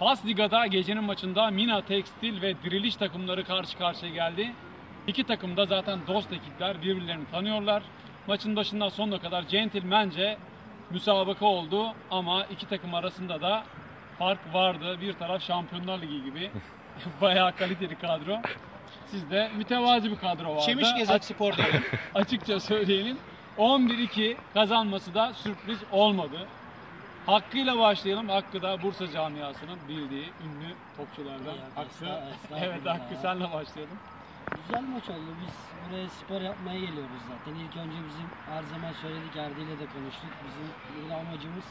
Pas Liga'da gecenin maçında Mina Tekstil ve Diriliş takımları karşı karşıya geldi. İki takım da zaten dost ekipler, birbirlerini tanıyorlar. Maçın başından sonuna kadar centilmence müsabaka oldu ama iki takım arasında da fark vardı. Bir taraf Şampiyonlar Ligi gibi bayağı kaliteli kadro. Sizde mütevazi bir kadro vardı. Çemiş Gezek Spor diyelim. açıkça söyleyelim. 11-2 kazanması da sürpriz olmadı. Hakkıyla başlayalım. Hakkı da Bursa camiasının bildiği ünlü topçulardan. Ya, Hakkı. estağ- estağfurullah Evet Hakkı senle başlayalım. Güzel maç oldu. Biz buraya spor yapmaya geliyoruz zaten. İlk önce bizim her zaman söyledik Erdi ile de konuştuk. Bizim burada amacımız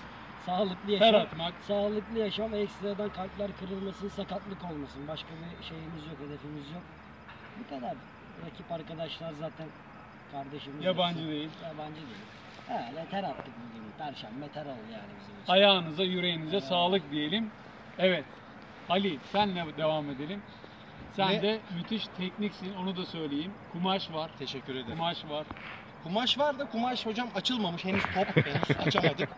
sağlıklı yaşam. Ter atmak. Sağlıklı yaşam ekstradan kalpler kırılmasın, sakatlık olmasın. Başka bir şeyimiz yok, hedefimiz yok. Bu kadar. Rakip arkadaşlar zaten kardeşimiz. Yabancı hepsi. değil. Yabancı değil. Öyle ter attık bugün. Perşembe ter oldu yani bizim için. Ayağınıza, yüreğinize sağlık diyelim. Evet. Ali senle devam edelim. Sen Ne? de müthiş tekniksin onu da söyleyeyim. Kumaş var. Teşekkür ederim. Kumaş var. Kumaş var da kumaş hocam açılmamış. Henüz top henüz açamadık.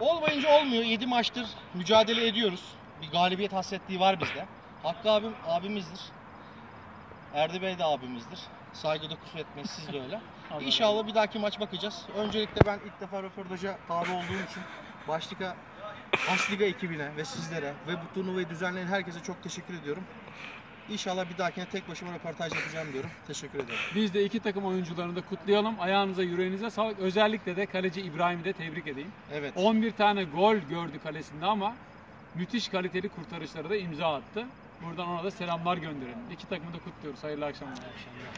Olmayınca olmuyor. 7 maçtır mücadele ediyoruz. Bir galibiyet hasretliği var bizde. Hakkı abim abimizdir. Erdi Bey de abimizdir. Saygıda kusur etmeyiz siz de öyle. Allah İnşallah bir dahaki maç bakacağız. Öncelikle ben ilk defa röportaja tabi olduğum için başlıka Asliga ekibine ve sizlere ve bu turnuvayı düzenleyen herkese çok teşekkür ediyorum. İnşallah bir dahakine tek başıma röportaj yapacağım diyorum. Teşekkür ederim. Biz de iki takım oyuncularını da kutlayalım. Ayağınıza, yüreğinize sağlık. Özellikle de kaleci İbrahim'i de tebrik edeyim. Evet. 11 tane gol gördü kalesinde ama müthiş kaliteli kurtarışlara da imza attı. Buradan ona da selamlar gönderelim. İki takımı da kutluyoruz. Hayırlı akşamlar. Akşamlar.